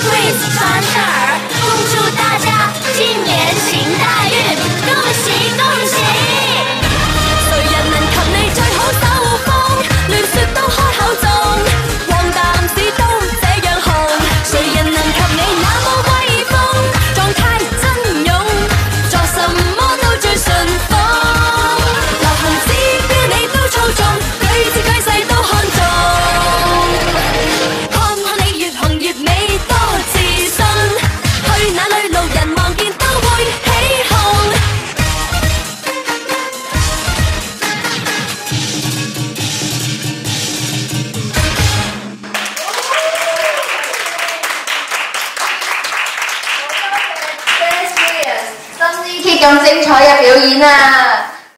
crazy sunshine. 咁精彩嘅表演啊！